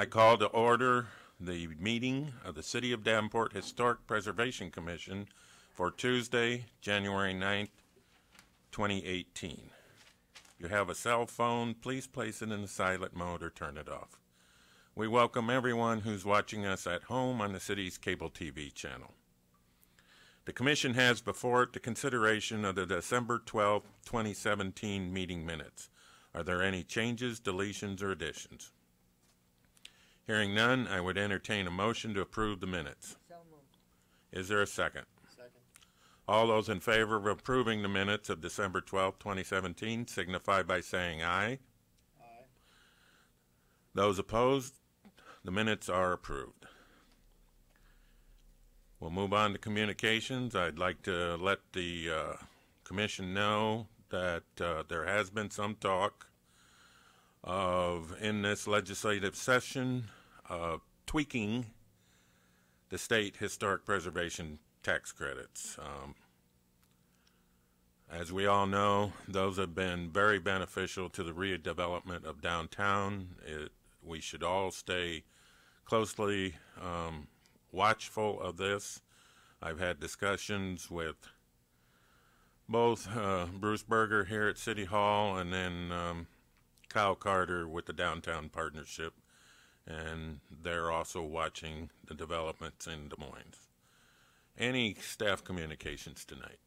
I call to order the meeting of the City of Davenport Historic Preservation Commission for Tuesday, January 9th, 2018. If you have a cell phone, please place it in the silent mode or turn it off. We welcome everyone who's watching us at home on the city's cable TV channel. The Commission has before it the consideration of the December 12, 2017 meeting minutes. Are there any changes, deletions, or additions? Hearing none, I would entertain a motion to approve the minutes. So moved. Is there a second? Second. All those in favor of approving the minutes of December 12, 2017 signify by saying aye. Aye. Those opposed, the minutes are approved. We'll move on to communications. I'd like to let the uh, commission know that uh, there has been some talk of, in this legislative session, uh, tweaking the state historic preservation tax credits. Um, as we all know, those have been very beneficial to the redevelopment of downtown. It, we should all stay closely um, watchful of this. I've had discussions with both uh, Bruce Berger here at City Hall and then um, Kyle Carter with the Downtown Partnership, and they're also watching the developments in Des Moines. Any staff communications tonight?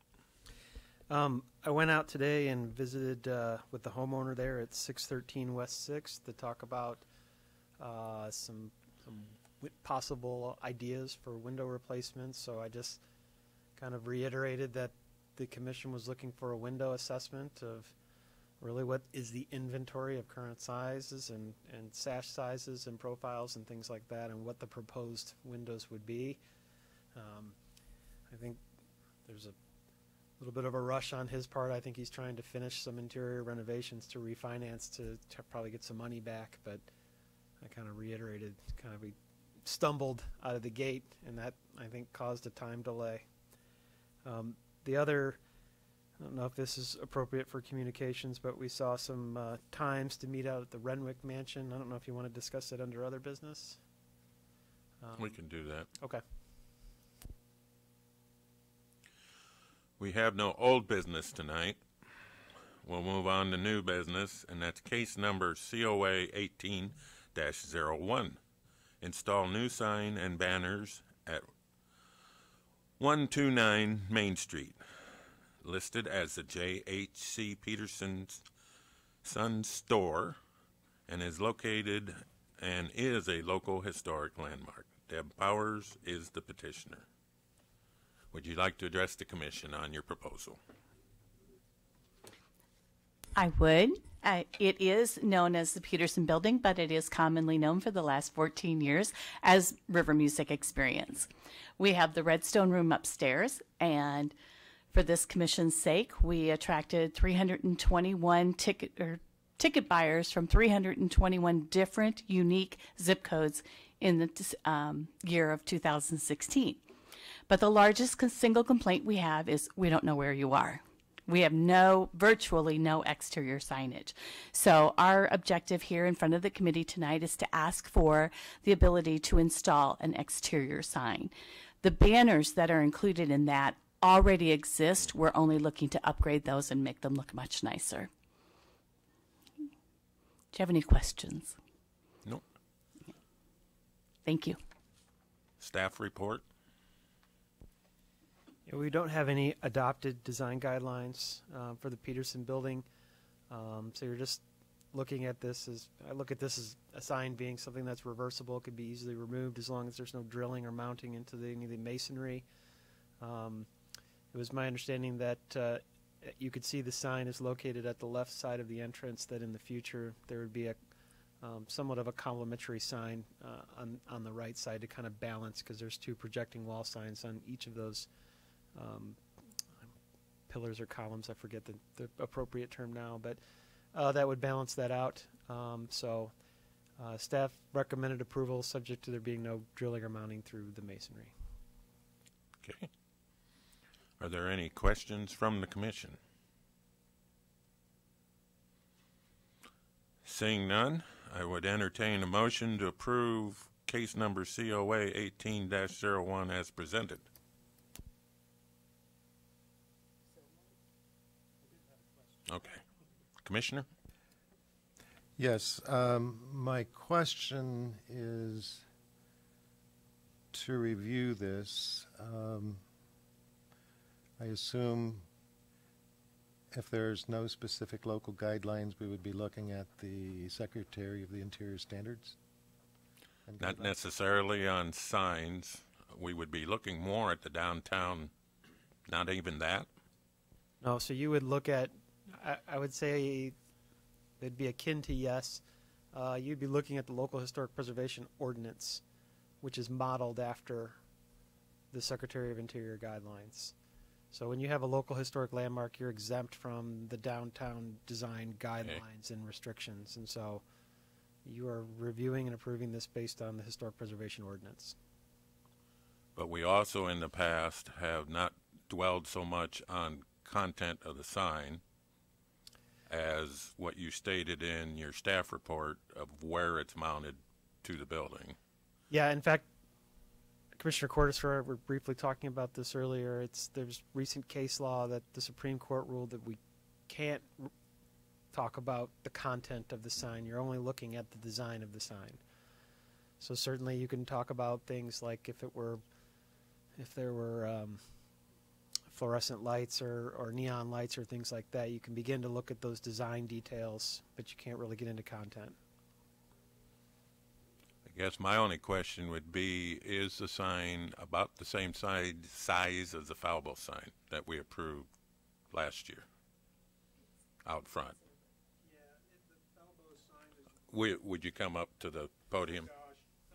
Um, I went out today and visited uh, with the homeowner there at 613 West 6th to talk about uh, some, some possible ideas for window replacements. So I just kind of reiterated that the commission was looking for a window assessment of really what is the inventory of current sizes and, and sash sizes and profiles and things like that, and what the proposed windows would be. Um, I think there's a little bit of a rush on his part. I think he's trying to finish some interior renovations to refinance to, to probably get some money back. But I kind of reiterated, kind of we stumbled out of the gate, and that I think caused a time delay. Um, the other, I don't know if this is appropriate for communications, but we saw some uh, times to meet out at the Renwick Mansion. I don't know if you want to discuss it under other business. Um, We can do that. Okay. We have no old business tonight. We'll move on to new business, and that's case number COA 18 01. Install new sign and banners at 129 Main Street, listed as the J.H.C. Petersen's Son Store, and is located and is a local historic landmark. Deb Powers is the petitioner. Would you like to address the commission on your proposal? I would. Uh, it is known as the Petersen Building, but it is commonly known for the last 14 years as River Music Experience. We have the Redstone Room upstairs, and for this commission's sake, we attracted 321 ticket or ticket buyers from 321 different unique zip codes in the um, year of 2016. But the largest single complaint we have is we don't know where you are. We have no, virtually no exterior signage. So our objective here in front of the committee tonight is to ask for the ability to install an exterior sign. The banners that are included in that already exist. We're only looking to upgrade those and make them look much nicer. Do you have any questions? No. Thank you. Staff report? Yeah, we don't have any adopted design guidelines um, for the Petersen building. Um, so you're just looking at this as I look at this as a sign being something that's reversible, could be easily removed as long as there's no drilling or mounting into the, any of the masonry. Um, it was my understanding that uh, you could see the sign is located at the left side of the entrance. That in the future there would be a um, somewhat of a complementary sign uh, on on the right side to kind of balance because there's two projecting wall signs on each of those um, pillars or columns. I forget the, the appropriate term now, but uh, that would balance that out. Um, so uh, staff recommended approval subject to there being no drilling or mounting through the masonry. Okay. Are there any questions from the commission? Seeing none, I would entertain a motion to approve case number COA 18-01 as presented. Okay. Commissioner? Yes, um, my question is to review this. Um, I assume if there's no specific local guidelines, we would be looking at the Secretary of the Interior standards? Not necessarily on signs. We would be looking more at the downtown, not even that. No, so you would look at, I, I would say it'd be akin to yes. Uh, you'd be looking at the local historic preservation ordinance, which is modeled after the Secretary of Interior guidelines. So when you have a local historic landmark, you're exempt from the downtown design guidelines and restrictions. And so you are reviewing and approving this based on the historic preservation ordinance. But we also in the past have not dwelled so much on content of the sign as what you stated in your staff report of where it's mounted to the building. Yeah, in fact, Commissioner Cordes and I were briefly talking about this earlier. It's there's recent case law that the Supreme Court ruled that we can't talk about the content of the sign. You're only looking at the design of the sign. So certainly you can talk about things like if it were, if there were um, fluorescent lights or, or neon lights or things like that. You can begin to look at those design details, but you can't really get into content. I guess my only question would be, is the sign about the same size, size as the Falbo sign that we approved last year out front? Would, would you come up to the podium? Gosh,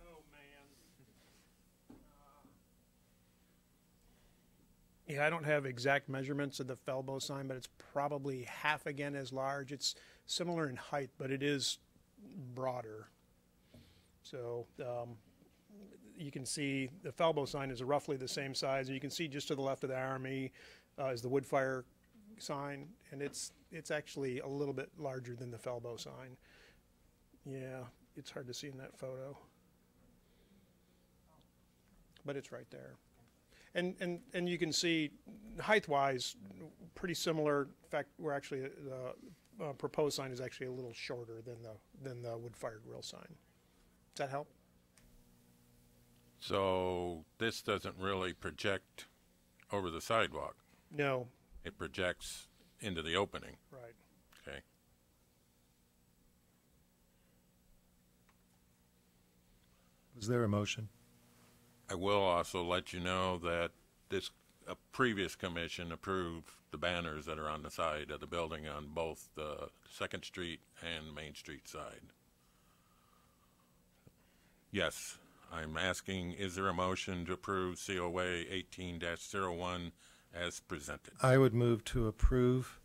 oh man. Yeah, I don't have exact measurements of the Felbo sign, but it's probably half again as large. It's similar in height, but it is broader. So um, you can see the Felbo sign is roughly the same size. You can see just to the left of the RME uh, is the Woodfire sign, and it's it's actually a little bit larger than the Felbo sign. Yeah, it's hard to see in that photo. But it's right there. And, and, and you can see height-wise, pretty similar. In fact, we're actually, the uh, proposed sign is actually a little shorter than the, than the wood-fired grill sign. Does that help? So this doesn't really project over the sidewalk. No, It projects into the opening. right. Okay. Is there a motion? I will also let you know that this a previous commission approved the banners that are on the side of the building on both the Second Street and Main Street side. Yes, I'm asking, is there a motion to approve COA 18-01 as presented? I would move to approve,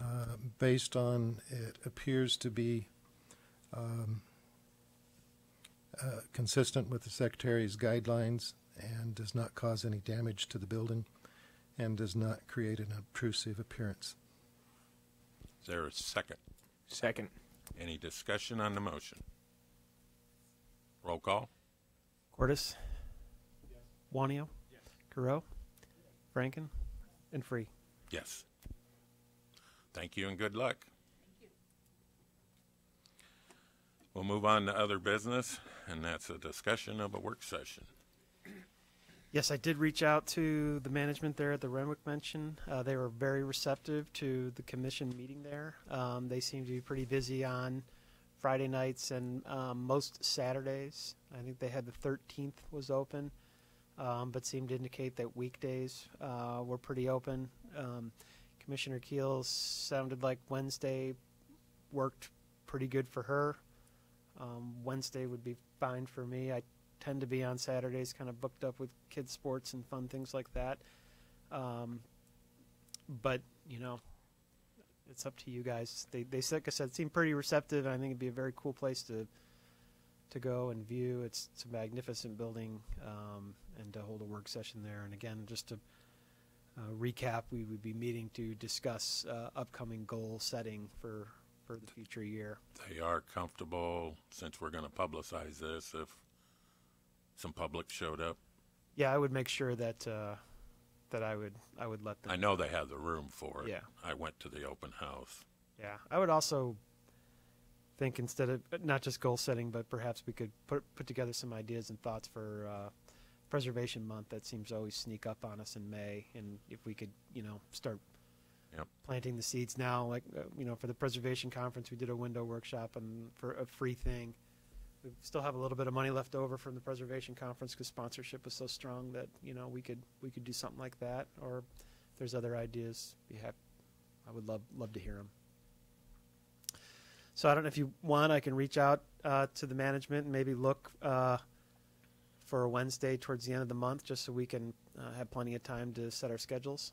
uh, based on, it appears to be um, uh, consistent with the Secretary's guidelines and does not cause any damage to the building and does not create an obtrusive appearance. Is there a second? Second. Any discussion on the motion? Roll call? Cordes? Yes. Wanio? Yes. Carot? Franken? And Free. Yes. Thank you and good luck. Thank you. We'll move on to other business, and that's a discussion of a work session. Yes, I did reach out to the management there at the Renwick Mansion. Uh, they were very receptive to the commission meeting there. Um, they seem to be pretty busy on Friday nights and um, most Saturdays. I think they had the 13th was open, um, but seemed to indicate that weekdays uh, were pretty open. Um, Commissioner Keel sounded like Wednesday worked pretty good for her. Um, Wednesday would be fine for me. I tend to be on Saturdays, kind of booked up with kids' sports and fun things like that. Um, but you know, it's up to you guys. They, they like I said, seem pretty receptive, and I think it'd be a very cool place to to go and view. It's, it's a magnificent building, um, and to hold a work session there. And again, just to uh, recap, we would be meeting to discuss uh, upcoming goal setting for for the future year. They are comfortable, since we're going to publicize this, if some public showed up. Yeah, I would make sure that uh, that I would I would let them. I know they have the room for it. Yeah. I went to the open house. Yeah, I would also think instead of not just goal setting, but perhaps we could put put together some ideas and thoughts for uh, Preservation Month. That seems to always sneak up on us in May, and if we could, you know, start Yep. planting the seeds now, like uh, you know, for the Preservation Conference, we did a window workshop and for a free thing. We still have a little bit of money left over from the Preservation Conference because sponsorship was so strong that you know we could we could do something like that. Or if there's other ideas, be happy. I would love love to hear them. So I don't know if you want, I can reach out uh, to the management and maybe look uh, for a Wednesday towards the end of the month, just so we can uh, have plenty of time to set our schedules.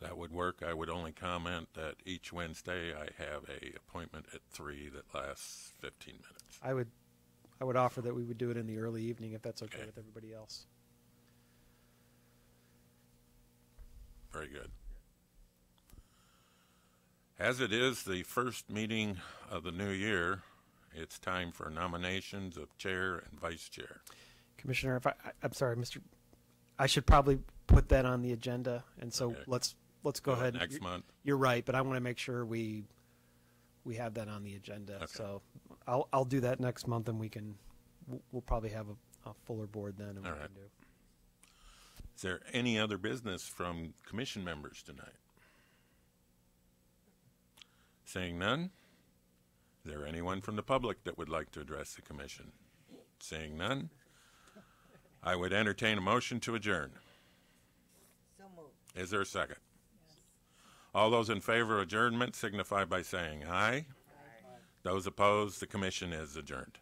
That would work. I would only comment that each Wednesday I have a appointment at three that lasts fifteen minutes. I would, I would offer that we would do it in the early evening if that's okay, Okay. with everybody else. Very good. As it is the first meeting of the new year, it's time for nominations of chair and vice chair. Commissioner, if I, I, I'm sorry, Mr. I should probably put that on the agenda, and so Okay. let's let's go Uh, ahead. Next You're- month. You're right, but I want to make sure we we have that on the agenda. Okay. So I'll I'll do that next month, and we can we'll, we'll probably have a, a fuller board then, and All we right. can do. Is there any other business from commission members tonight? Saying none, is there anyone from the public that would like to address the commission? Seeing none, I would entertain a motion to adjourn. So moved. Is there a second? All those in favor of adjournment signify by saying aye. Those opposed, the commission is adjourned.